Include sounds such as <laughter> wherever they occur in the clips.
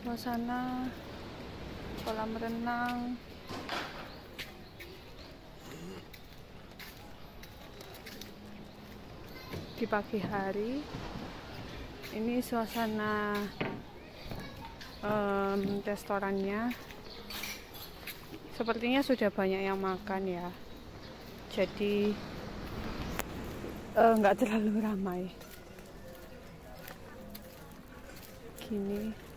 suasana kolam renang. Di pagi hari ini suasana um, restorannya. Sepertinya sudah banyak yang makan ya. Jadi eh, nggak uh, terlalu ramai. Gini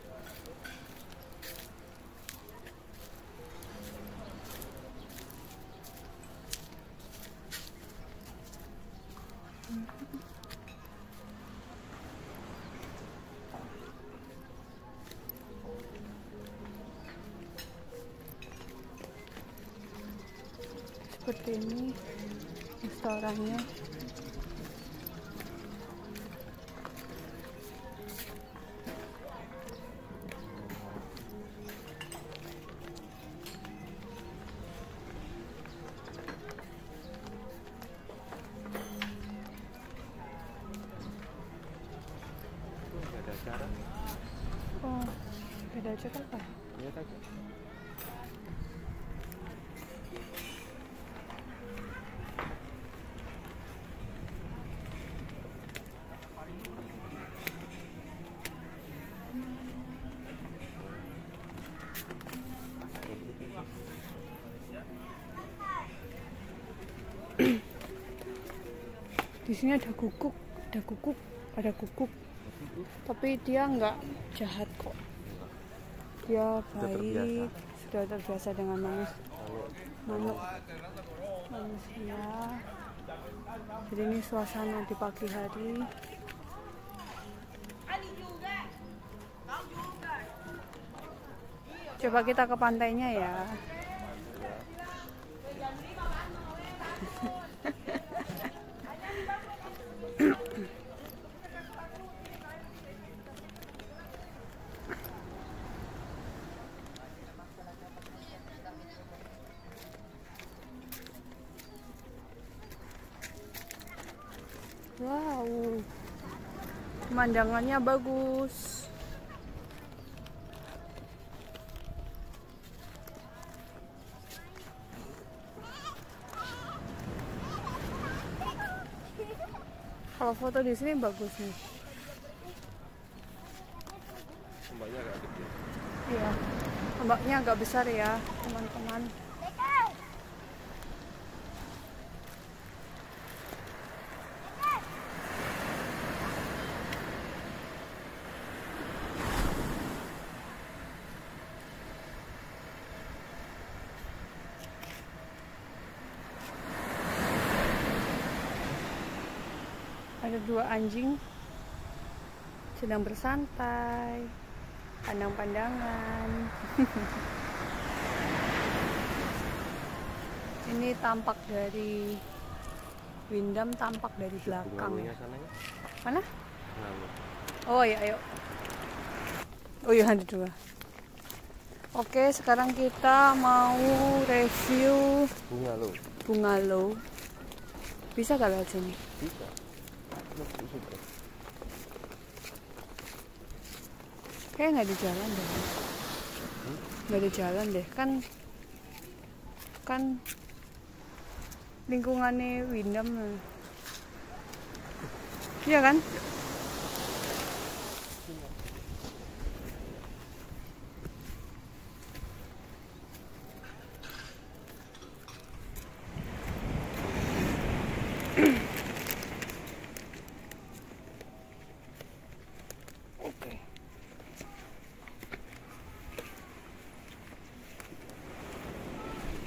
seperti ini restorannya Oh, beda aja kan pak? Iya aja. Di sini ada guguk ada guguk ada guguk. Tapi dia nggak jahat kok. Dia baik sudah terbiasa dengan manus manuk manusia jadi ini suasana di pagi hari. Coba kita ke pantainya ya Wow, pemandangannya bagus. Kalau foto di sini bagus nih. Ombaknya agak gede. Iya, ombaknya agak besar ya, teman-teman. Ada dua anjing sedang bersantai pandang-pandangan <laughs> ini tampak dari Windam tampak dari belakang ya. Mana? Oh ya, ayo. Oh iya, ada dua. Oke, sekarang kita mau review bunga lo. Bunga lo. Bisa gak lewat sini? Bisa. Kayak nggak ada jalan deh. Nggak ada jalan deh. Kan kan lingkungannya Windam. Iya kan?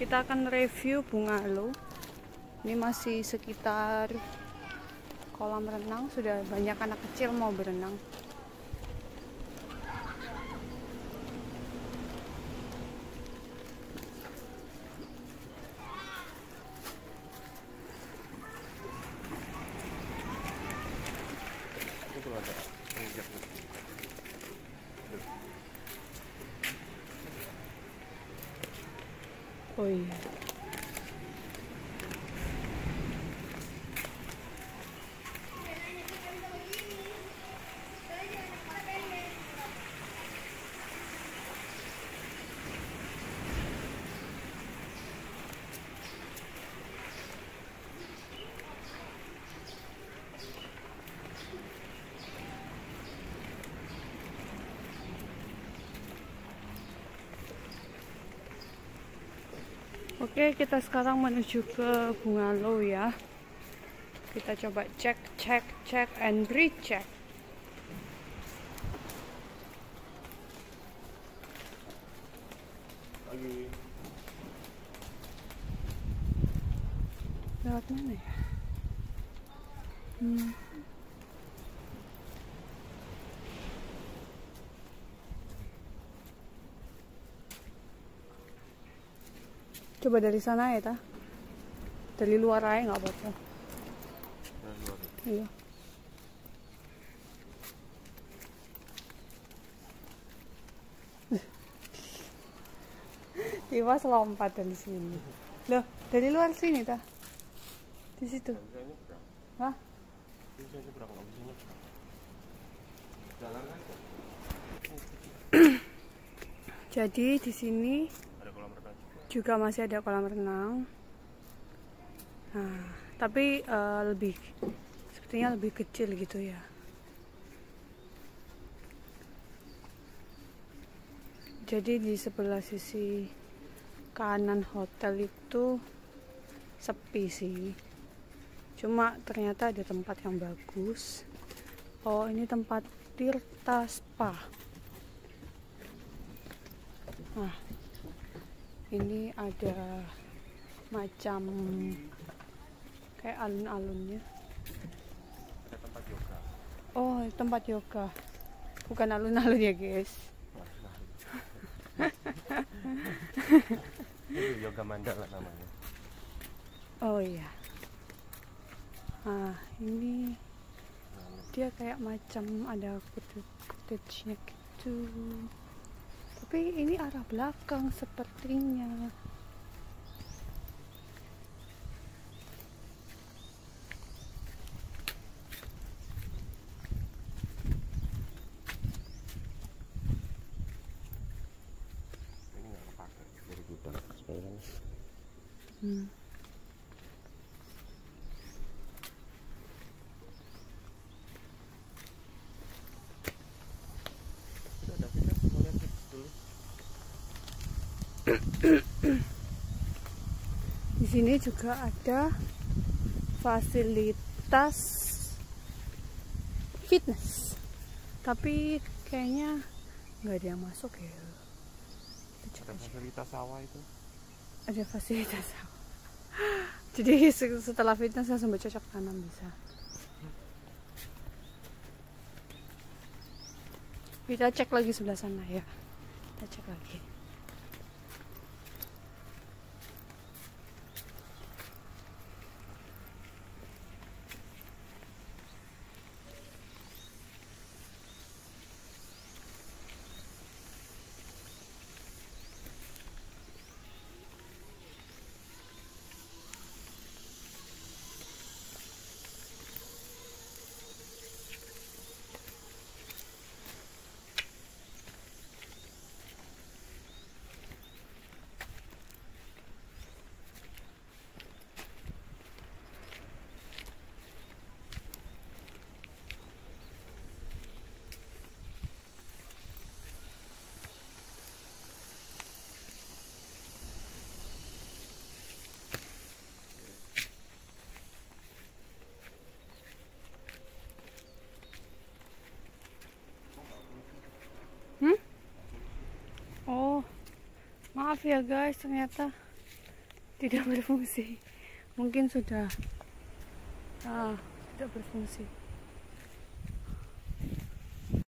Kita akan review bunga lo. Ini masih sekitar kolam renang sudah banyak anak kecil mau berenang Oh iya. Oke, kita sekarang menuju ke bungalow ya. Kita coba cek, cek, cek, and recheck. Lagi. Lewat mana ya? Hmm. Coba dari sana ya, ta? Dari luar aja nggak apa-apa. Dari luar. Iya. <laughs> Iwas lompat dari sini. Loh, dari luar sini ta? Di situ. Hah? <clears throat> Jadi di sini juga. masih ada kolam renang. Nah, tapi eh, lebih sepertinya lebih kecil gitu ya. Jadi di sebelah sisi kanan hotel itu sepi sih. Cuma ternyata ada tempat yang bagus. Oh, ini tempat Tirta Spa. Nah, ini ada macam kayak alun-alunnya. Tempat yoga. Oh, tempat yoga. Bukan alun-alun ya, guys. Itu yoga mandala namanya. Oh iya. Nah, ini dia kayak macam ada cottage-nya gitu. Tapi ini arah belakang sepertinya. ini nggak kepake dari gudang. Sebenarnya Hmm. Sudah ada kita mau lihat dulu. Di sini juga ada fasilitas fitness. Tapi kayaknya nggak ada yang masuk ya. Ada fasilitas sawah itu. Ada fasilitas apa? <laughs> Jadi se- setelah fitness langsung bercocok tanam bisa. Kita cek lagi sebelah sana ya. Kita cek lagi. Oh, maaf ya guys, ternyata tidak berfungsi. Mungkin sudah ah, tidak berfungsi.